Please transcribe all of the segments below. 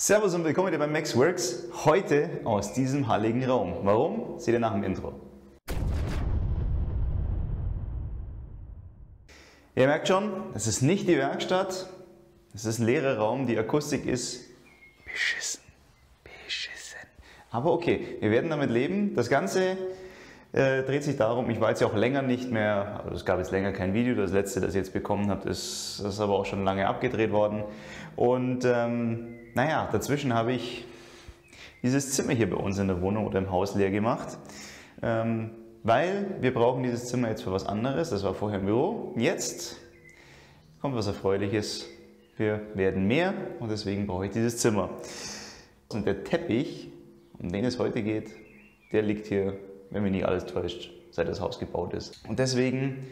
Servus und willkommen hier bei MaxWorks. Heute aus diesem halligen Raum. Warum? Seht ihr nach dem Intro. Ihr merkt schon, es ist nicht die Werkstatt, es ist ein leerer Raum, die Akustik ist beschissen. Beschissen. Aber okay, wir werden damit leben. Das Ganze äh, dreht sich darum, ich war jetzt ja auch länger nicht mehr, also es gab jetzt länger kein Video, das letzte, das ihr jetzt bekommen habt, ist, ist aber auch schon lange abgedreht worden. Und ähm, naja, dazwischen habe ich dieses Zimmer hier bei uns in der Wohnung oder im Haus leer gemacht. Ähm, weil wir brauchen dieses Zimmer jetzt für was anderes. Das war vorher im Büro. Jetzt kommt was Erfreuliches. Wir werden mehr und deswegen brauche ich dieses Zimmer. Und der Teppich, um den es heute geht, der liegt hier, wenn mich nicht alles täuscht, seit das Haus gebaut ist. Und deswegen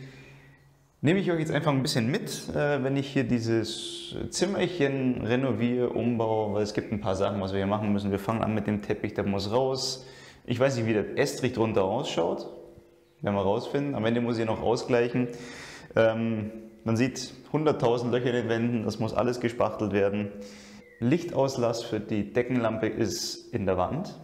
nehme ich euch jetzt einfach ein bisschen mit, äh, wenn ich hier dieses Zimmerchen renoviere, umbaue, weil es gibt ein paar Sachen, was wir hier machen müssen. Wir fangen an mit dem Teppich, der muss raus. Ich weiß nicht, wie der Estrich drunter ausschaut. Werden wir rausfinden. Am Ende muss ich noch ausgleichen. Ähm, man sieht 100.000 Löcher in den Wänden, das muss alles gespachtelt werden. Lichtauslass für die Deckenlampe ist in der Wand.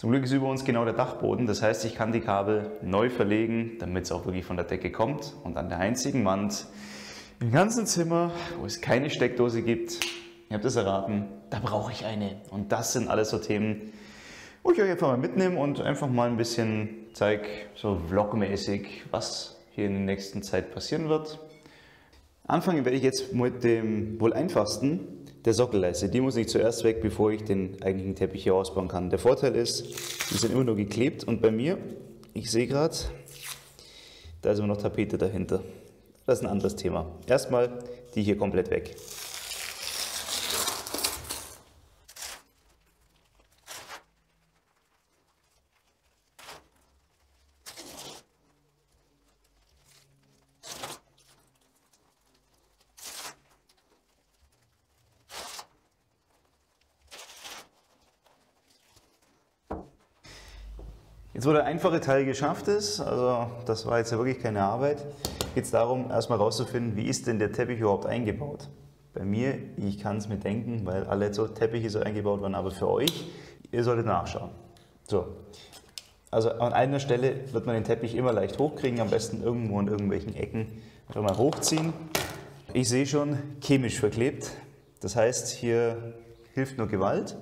Zum Glück ist über uns genau der Dachboden, das heißt, ich kann die Kabel neu verlegen, damit es auch wirklich von der Decke kommt. Und an der einzigen Wand im ganzen Zimmer, wo es keine Steckdose gibt, ihr habt es erraten, da brauche ich eine. Und das sind alles so Themen, wo ich euch einfach mal mitnehme und einfach mal ein bisschen zeige, so vlogmäßig, was hier in der nächsten Zeit passieren wird. Anfangen werde ich jetzt mit dem wohl einfachsten, der Sockelleiste. Die muss ich zuerst weg, bevor ich den eigentlichen Teppich hier ausbauen kann. Der Vorteil ist, die sind immer nur geklebt und bei mir, ich sehe gerade, da ist immer noch Tapete dahinter. Das ist ein anderes Thema. Erstmal die hier komplett weg. Jetzt, wo der einfache Teil geschafft ist, also das war jetzt ja wirklich keine Arbeit, geht es darum, erstmal herauszufinden, wie ist denn der Teppich überhaupt eingebaut. Bei mir, ich kann es mir denken, weil alle so Teppiche so eingebaut waren, aber für euch, ihr solltet nachschauen. So, also an einer Stelle wird man den Teppich immer leicht hochkriegen, am besten irgendwo in irgendwelchen Ecken einfach mal hochziehen. Ich sehe schon, chemisch verklebt, das heißt, hier hilft nur Gewalt.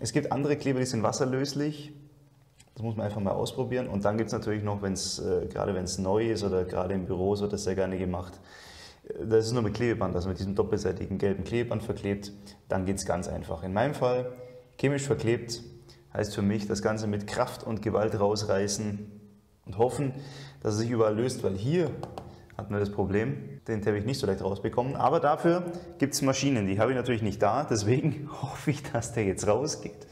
Es gibt andere Kleber, die sind wasserlöslich, das muss man einfach mal ausprobieren. Und dann gibt es natürlich noch, wenn's, äh, gerade wenn es neu ist oder gerade im Büro so, das sehr gerne gemacht. Äh, das ist nur mit Klebeband, also mit diesem doppelseitigen gelben Klebeband verklebt. Dann geht es ganz einfach. In meinem Fall chemisch verklebt heißt für mich das Ganze mit Kraft und Gewalt rausreißen und hoffen, dass es sich überall löst, weil hier hatten wir das Problem, den Teppich nicht so leicht rausbekommen. Aber dafür gibt es Maschinen, die habe ich natürlich nicht da, deswegen hoffe ich, dass der jetzt rausgeht.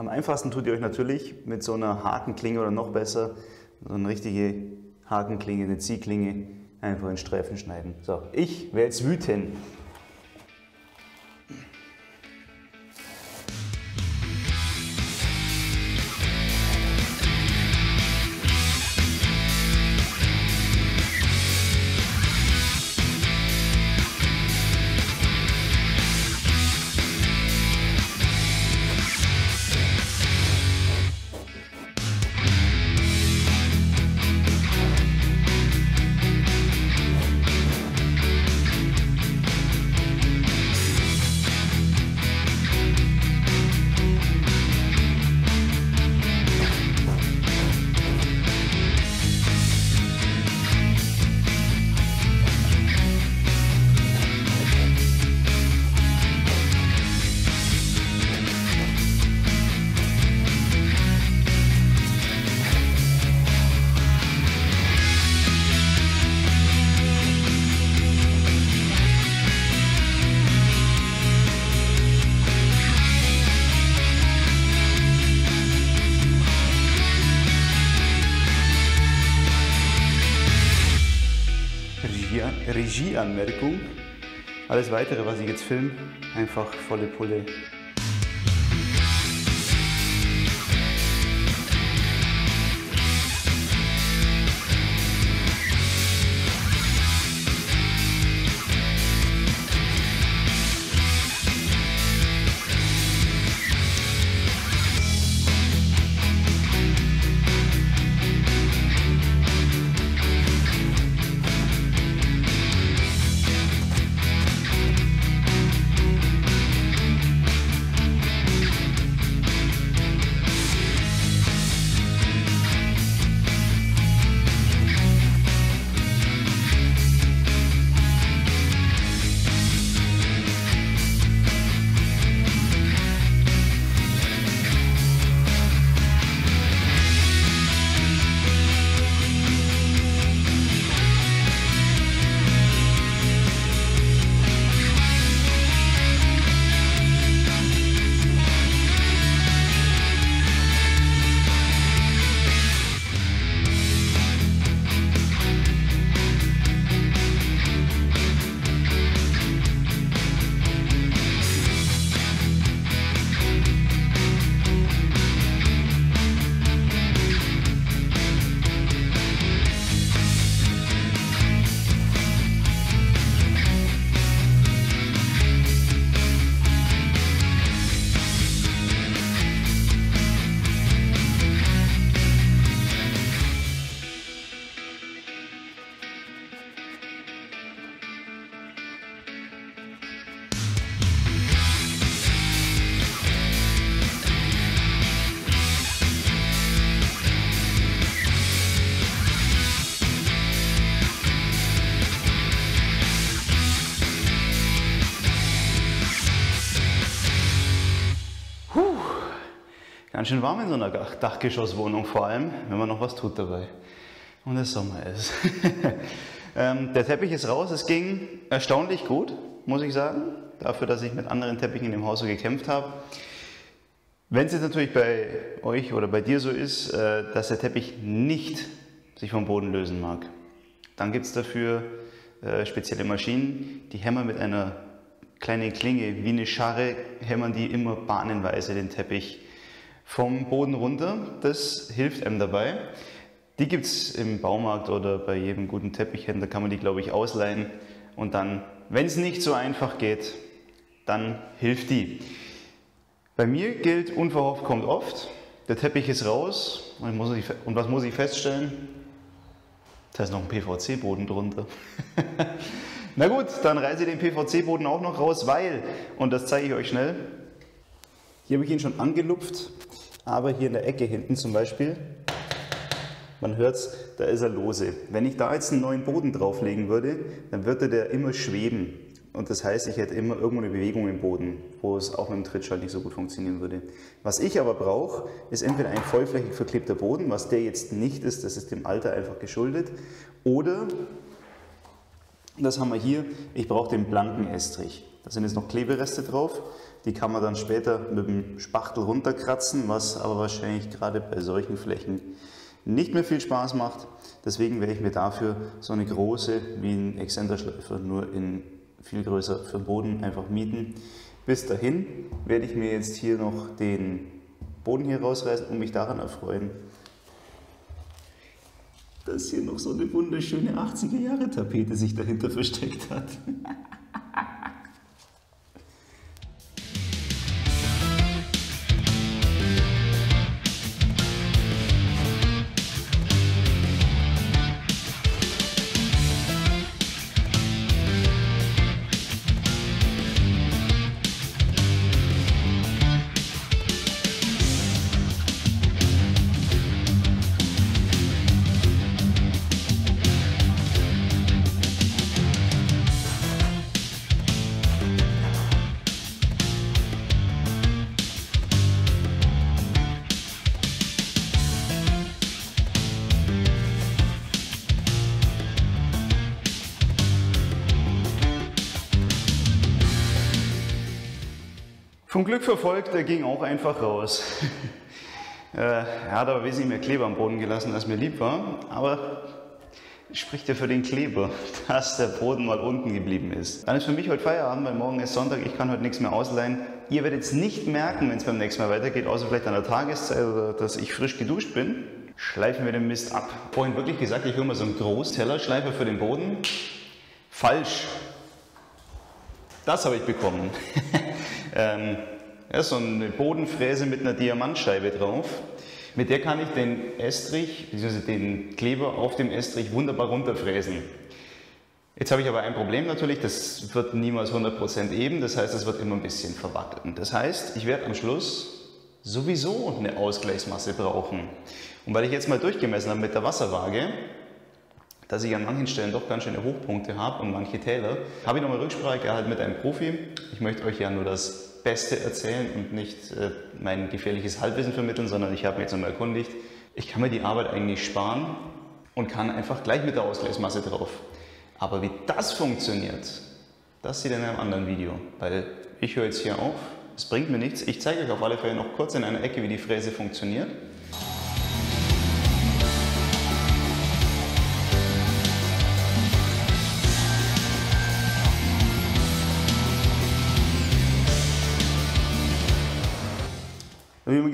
Am einfachsten tut ihr euch natürlich mit so einer Hakenklinge oder noch besser, so eine richtige Hakenklinge, eine Ziehklinge, einfach in Streifen schneiden. So, ich werde jetzt wüten. Regieanmerkung. Alles weitere, was ich jetzt filme, einfach volle Pulle. Schön warm in so einer Dachgeschosswohnung, vor allem, wenn man noch was tut dabei. Und es Sommer ist. ähm, der Teppich ist raus, es ging erstaunlich gut, muss ich sagen, dafür, dass ich mit anderen Teppichen in dem Haus so gekämpft habe. Wenn es jetzt natürlich bei euch oder bei dir so ist, äh, dass der Teppich nicht sich vom Boden lösen mag, dann gibt es dafür äh, spezielle Maschinen, die hämmern mit einer kleinen Klinge wie eine Scharre, hämmern die immer bahnenweise den Teppich vom Boden runter. Das hilft einem dabei. Die gibt es im Baumarkt oder bei jedem guten Teppichhändler, kann man die, glaube ich, ausleihen. Und dann, wenn es nicht so einfach geht, dann hilft die. Bei mir gilt, unverhofft kommt oft. Der Teppich ist raus und, ich, und was muss ich feststellen? Da ist noch ein PVC-Boden drunter. Na gut, dann reiße ich den PVC-Boden auch noch raus, weil, und das zeige ich euch schnell, hier habe ich ihn schon angelupft, aber hier in der Ecke hinten zum Beispiel, man hört es, da ist er lose. Wenn ich da jetzt einen neuen Boden drauflegen würde, dann würde der immer schweben. Und das heißt, ich hätte immer irgendwo eine Bewegung im Boden, wo es auch mit dem Trittschall nicht so gut funktionieren würde. Was ich aber brauche, ist entweder ein vollflächig verklebter Boden, was der jetzt nicht ist, das ist dem Alter einfach geschuldet, oder, das haben wir hier, ich brauche den blanken Estrich. Da sind jetzt noch Klebereste drauf. Die kann man dann später mit dem Spachtel runterkratzen, was aber wahrscheinlich gerade bei solchen Flächen nicht mehr viel Spaß macht. Deswegen werde ich mir dafür so eine große wie ein Exzenterschleifer nur in viel größer für den Boden einfach mieten. Bis dahin werde ich mir jetzt hier noch den Boden hier rausreißen und mich daran erfreuen, dass hier noch so eine wunderschöne 80er Jahre Tapete sich dahinter versteckt hat. Vom Glück verfolgt, der ging auch einfach raus. er hat aber wesentlich mehr Kleber am Boden gelassen, als mir lieb war. Aber spricht ja für den Kleber, dass der Boden mal unten geblieben ist. Dann ist für mich heute Feierabend, weil morgen ist Sonntag, ich kann heute nichts mehr ausleihen. Ihr werdet es nicht merken, wenn es beim nächsten Mal weitergeht, außer vielleicht an der Tageszeit oder dass ich frisch geduscht bin. Schleifen wir den Mist ab. Vorhin wirklich gesagt, ich hole mal so einen Großtellerschleifer für den Boden. Falsch. Das habe ich bekommen. ähm, ja, so eine Bodenfräse mit einer Diamantscheibe drauf. Mit der kann ich den Estrich, bzw. den Kleber auf dem Estrich wunderbar runterfräsen. Jetzt habe ich aber ein Problem natürlich, das wird niemals 100% eben, das heißt, es wird immer ein bisschen verwackeln. Das heißt, ich werde am Schluss sowieso eine Ausgleichsmasse brauchen. Und weil ich jetzt mal durchgemessen habe mit der Wasserwaage, dass ich an manchen Stellen doch ganz schöne Hochpunkte habe und manche Täler, habe ich nochmal Rücksprache gehalten mit einem Profi. Ich möchte euch ja nur das Beste erzählen und nicht äh, mein gefährliches Halbwissen vermitteln, sondern ich habe mich jetzt einmal erkundigt, ich kann mir die Arbeit eigentlich sparen und kann einfach gleich mit der Ausgleichsmasse drauf. Aber wie das funktioniert, das seht ihr in einem anderen Video, weil ich höre jetzt hier auf, es bringt mir nichts. Ich zeige euch auf alle Fälle noch kurz in einer Ecke, wie die Fräse funktioniert.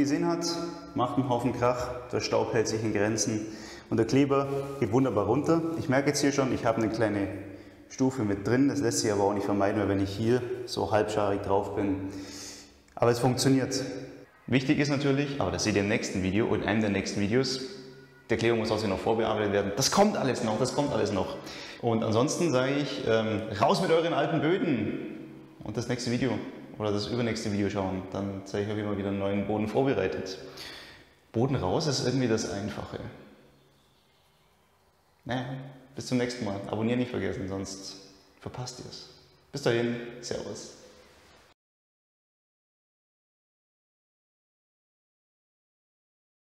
Gesehen hat, macht einen Haufen Krach, der Staub hält sich in Grenzen und der Kleber geht wunderbar runter. Ich merke jetzt hier schon, ich habe eine kleine Stufe mit drin, das lässt sich aber auch nicht vermeiden, weil wenn ich hier so halbscharig drauf bin. Aber es funktioniert. Wichtig ist natürlich, aber das seht ihr im nächsten Video und in einem der nächsten Videos, der Kleber muss außerdem noch vorbearbeitet werden. Das kommt alles noch, das kommt alles noch. Und ansonsten sage ich, ähm, raus mit euren alten Böden und das nächste Video oder das übernächste Video schauen, dann zeige ich euch immer wieder einen neuen Boden vorbereitet. Boden raus ist irgendwie das Einfache. Naja, bis zum nächsten Mal. Abonnieren nicht vergessen, sonst verpasst ihr es. Bis dahin, Servus.